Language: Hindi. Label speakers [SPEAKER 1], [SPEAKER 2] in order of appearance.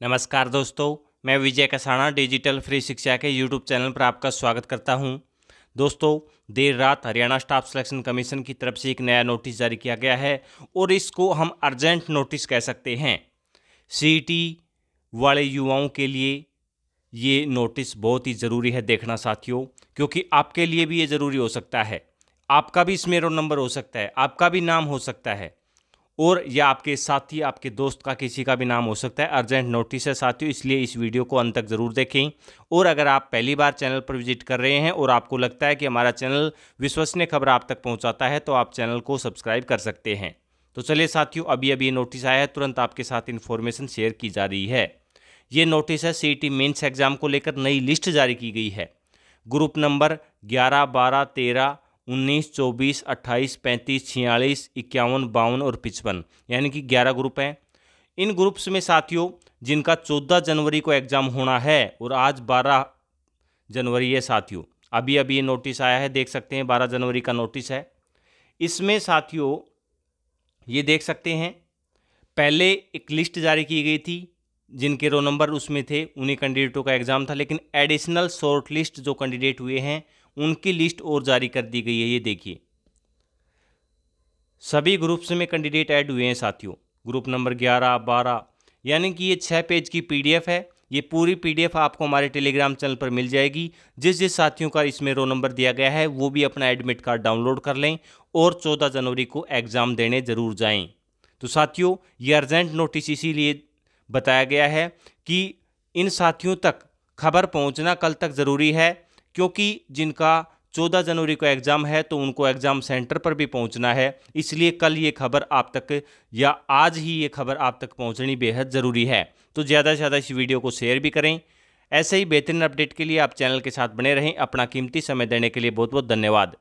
[SPEAKER 1] नमस्कार दोस्तों, मैं विजय कसाना डिजिटल फ्री शिक्षा के यूट्यूब चैनल पर आपका स्वागत करता हूँ। दोस्तों, देर रात हरियाणा स्टाफ सिलेक्शन कमीशन की तरफ़ से एक नया नोटिस जारी किया गया है और इसको हम अर्जेंट नोटिस कह सकते हैं। सीईटी वाले युवाओं के लिए ये नोटिस बहुत ही ज़रूरी है देखना साथियों, क्योंकि आपके लिए भी ये ज़रूरी हो सकता है। आपका भी इसमें रोल नंबर हो सकता है, आपका भी नाम हो सकता है। और या आपके साथी, आपके दोस्त का किसी का भी नाम हो सकता है। अर्जेंट नोटिस है साथियों, इसलिए इस वीडियो को अंत तक ज़रूर देखें। और अगर आप पहली बार चैनल पर विज़िट कर रहे हैं और आपको लगता है कि हमारा चैनल विश्वसनीय खबर आप तक पहुंचाता है तो आप चैनल को सब्सक्राइब कर सकते हैं। तो चलिए साथियों, अभी अभी नोटिस आया है, तुरंत आपके साथ इन्फॉर्मेशन शेयर की जा रही है। ये नोटिस है सी टी एग्ज़ाम को लेकर नई लिस्ट जारी की गई है। ग्रुप नंबर ग्यारह, बारह, तेरह उन्नीस, चौबीस, अट्ठाईस, पैंतीस, छियालीस, इक्यावन, बावन और पिचपन, यानी कि ग्यारह ग्रुप हैं। इन ग्रुप्स में साथियों, जिनका चौदह जनवरी को एग्ज़ाम होना है और आज बारह जनवरी है साथियों। अभी अभी ये नोटिस आया है, देख सकते हैं, बारह जनवरी का नोटिस है। इसमें साथियों, ये देख सकते हैं, पहले एक लिस्ट जारी की गई थी, जिनके रो नंबर उसमें थे, उन्हीं कैंडिडेटों का एग्ज़ाम था, लेकिन एडिशनल शॉर्ट लिस्ट जो कैंडिडेट हुए हैं उनकी लिस्ट और जारी कर दी गई है, ये देखिए। सभी ग्रुप्स में कैंडिडेट ऐड हुए हैं साथियों। ग्रुप नंबर ग्यारह, बारह, यानी कि ये छः पेज की पीडीएफ है। ये पूरी पीडीएफ आपको हमारे टेलीग्राम चैनल पर मिल जाएगी। जिस जिस साथियों का इसमें रो नंबर दिया गया है, वो भी अपना एडमिट कार्ड डाउनलोड कर लें और चौदह जनवरी को एग्ज़ाम देने ज़रूर जाएँ। तो साथियों, ये अर्जेंट नोटिस इसीलिए बताया गया है कि इन साथियों तक खबर पहुँचना कल तक ज़रूरी है। क्योंकि जिनका 14 जनवरी को एग्ज़ाम है तो उनको एग्ज़ाम सेंटर पर भी पहुँचना है। इसलिए कल ये खबर आप तक, या आज ही ये खबर आप तक पहुंचनी बेहद ज़रूरी है। तो ज़्यादा से ज़्यादा इस वीडियो को शेयर भी करें। ऐसे ही बेहतरीन अपडेट के लिए आप चैनल के साथ बने रहें। अपना कीमती समय देने के लिए बहुत बहुत धन्यवाद।